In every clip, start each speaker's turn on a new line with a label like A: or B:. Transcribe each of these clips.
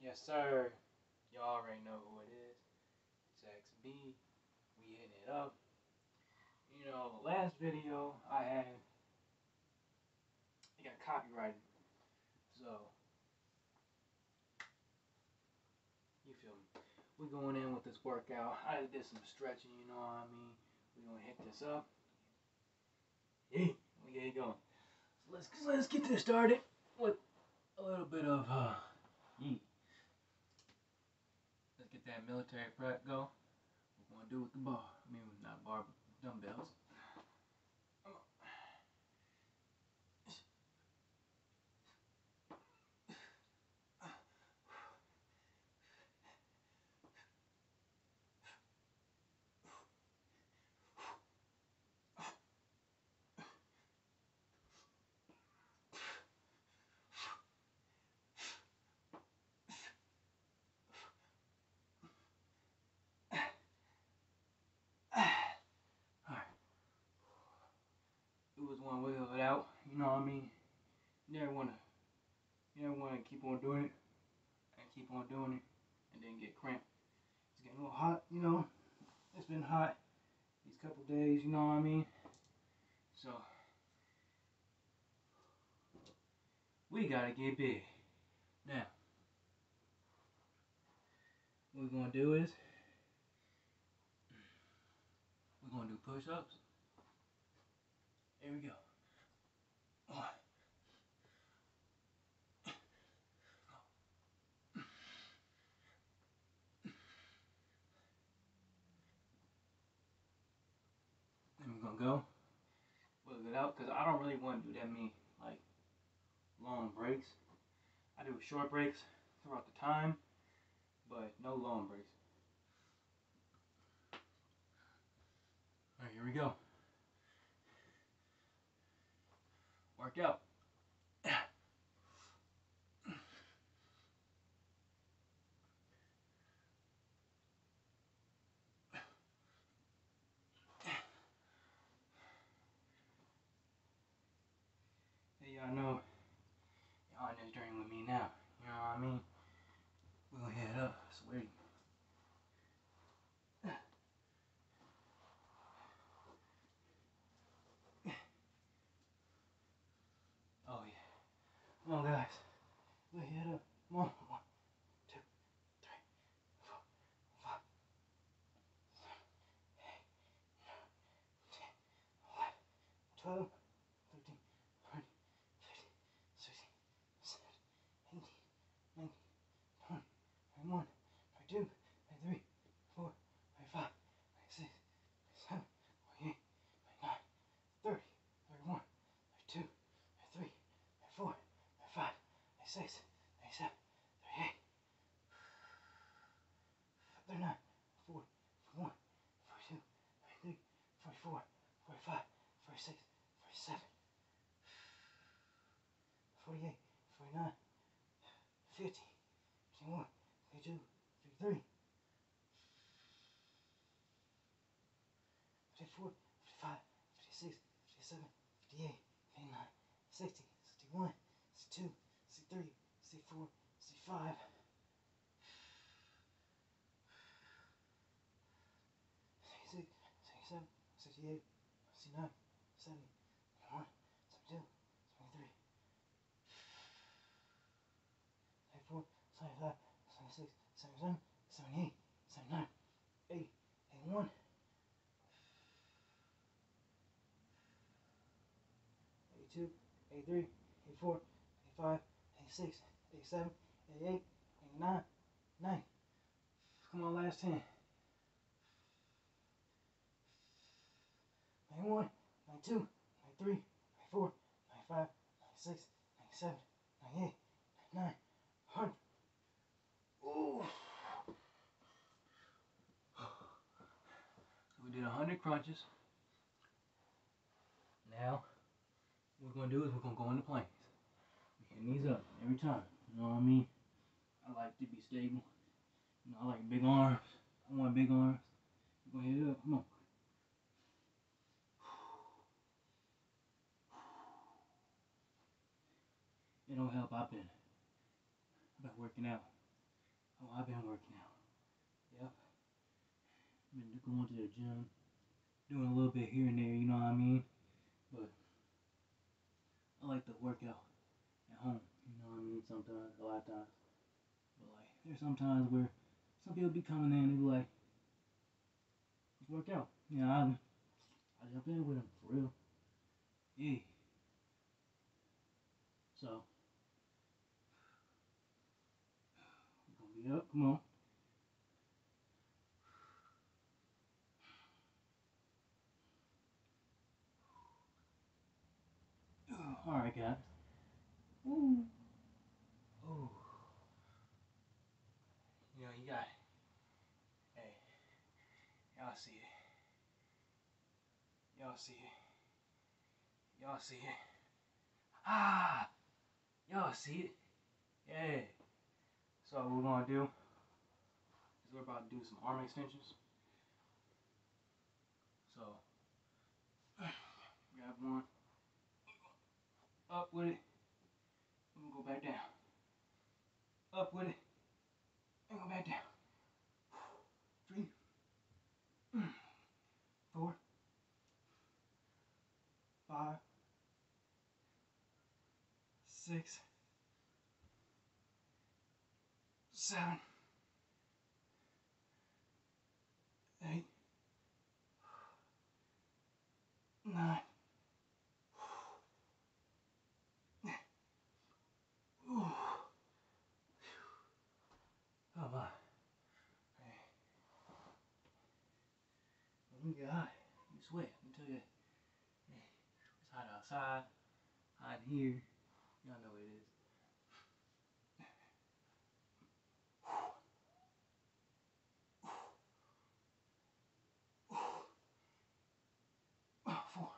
A: Yes, sir. Y'all already know who it is. It's XB. We hitting it up. You know, the last video I had, it got copyrighted. So, you feel me? We going in with this workout. I did some stretching, you know what I mean? We gonna hit this up. Yeah, we get it going. So let's let's get this started with a little bit of uh, yeet. Get that military press go. We're gonna do with the bar. I mean, not bar, but dumbbells. it was one way or it out. You know what I mean? You never wanna, you never wanna keep on doing it and keep on doing it and then get cramped. It's getting a little hot, you know. It's been hot these couple days. You know what I mean? So we gotta get big now. What we're gonna do is we're gonna do push-ups. Here we go. Gonna go. Work it out because I don't really want to do that many like long breaks. I do short breaks throughout the time, but no long breaks. All right, here we go. Work out. Hey, y'all know, y'all on this journey with me now. You know what I mean? We're gonna head up, sweaty. Oh yeah. Come on guys. We're head up. Come on. 46, 47, 48, 49, 50, 51, 52, 53, 54, 55, 56, 57, 58, 59, 60, 61, 62, 63, 64, 65, 66, 67, 68, 69, sixty-nine, seventy, seventy-one, seventy-two, seventy-three, seventy-four, seventy-five, seventy-six, seventy-seven, seventy-eight, seventy-nine, eighty, eighty-one. 82, 83, 84, 85, 86, 87, 88, 89, 90. Come on, last 10. 91, 92, 93, 94, 95, 96, 97, 98, 99, 100. Ooh. We did a 100 crunches. Now, what we're gonna do is we're gonna go into planks. We're hitting these up every time. You know what I mean? I like to be stable. You know, I like big arms. I want big arms. We're gonna hit it up. Come on. It don't help. I've been, I've been working out Oh, I've been working out. Yep. I've been going to the gym, doing a little bit here and there, you know what I mean? But I like to work out at home, you know what I mean? Sometimes, a lot of times. But like, there's sometimes where some people be coming in and be like, let's work out. You know, I, I jump in with them, for real. Yeah. So, up, come on. All right, guys. Ooh. Ooh. You know, you got. Hey, y'all see it. Y'all see it. Y'all see it. Ah! Y'all see it. Yeah. So what we're gonna do is we're about to do some arm extensions. So grab one. Up with it. And we'll go back down. Up with it. And go back down. Three. Four. Five. Six. Seven. Eight. Nine. Oh my. Hey. When you get hot, you sweat. Let me tell you. It's hot outside, hot here. Y'all know what it is. Oh, four.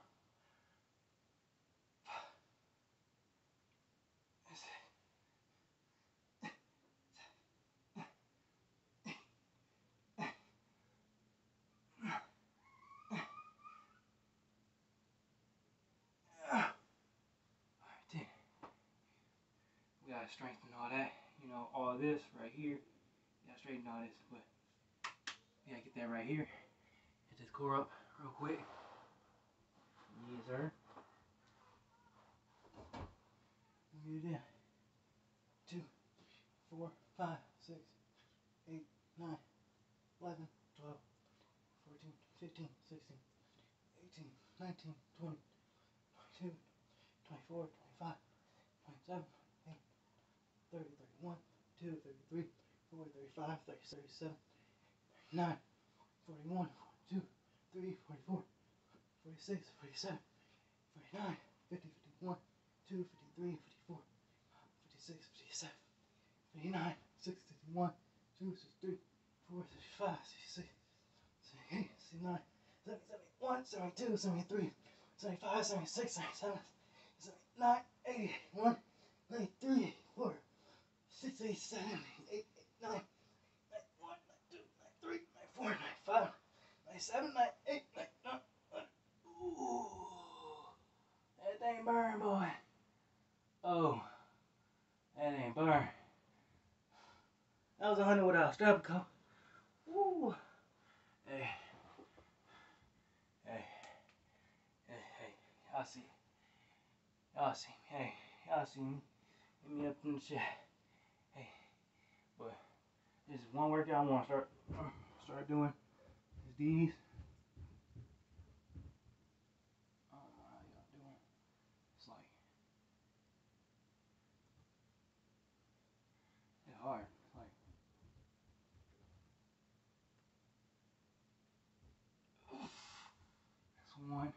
A: Five. Six. Alright, ten. We gotta strengthen all that. You know, all this right here. We gotta straighten all this, but gotta get that right here. Hit this core up real quick. Yes, sir. Get it in. Two, four, five, six, eight, nine, eleven, twelve, fourteen, fifteen, sixteen, eighteen, nineteen, twenty, twenty-two, twenty-four, twenty-five, twenty-seven, twenty-eight, thirty, thirty-one, thirty-two, thirty-three, thirty-four, thirty-five, thirty-six, thirty-seven, thirty-nine, forty-one, forty-two, forty-three, forty-four, forty-six, forty-seven, forty-nine, fifty, fifty-one, two, fifty-three, fifty-four, fifty-six, fifty-seven, fifty-nine, six, fifty-one, two, sixty-three, four, sixty-five, sixty-six, seventy-eight, sixty-nine, seventy, seventy-one, seventy-two, seventy-three, seventy-five, seventy-six, seventy-seven, seventy-nine, eighty, one, ninety-three, eighty-four, six, eighty-seven, eight, eighty-nine, ninety-one, ninety-two, ninety-three, ninety-four, ninety-five, ninety-seven, ninety-eight, ninety-nine, Ooh, that thing burn, boy. Oh, that ain't burn. That was a hundred without strap coat. Ooh. Hey. Hey. Hey, hey. Y'all see. Y'all see. Hey, y'all see me. Hit me up in the chat. But this is one workout I want to start start doing. Is these. That's one.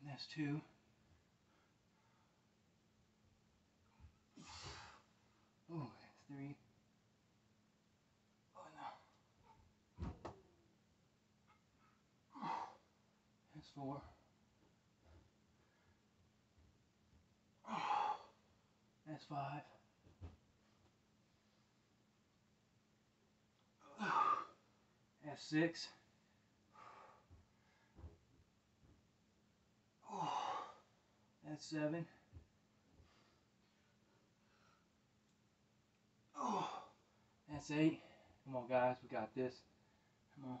A: And that's two. Oh, three. Oh no. That's four. That's five. That's six. That's seven. Oh, that's eight. Come on, guys. We got this. Come on.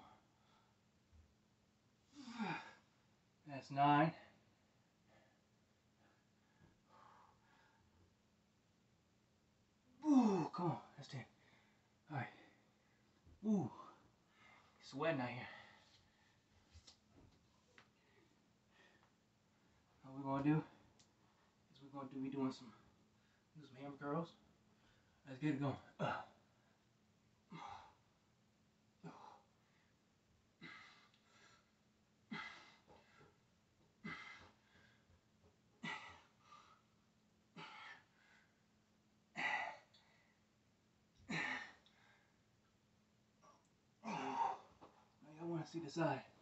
A: That's nine. Ooh, come on. That's ten. All right. Ooh, sweating out here. What we're gonna do is we're gonna do doing some do some hammer curls. Let's get it going. Uh. See the side.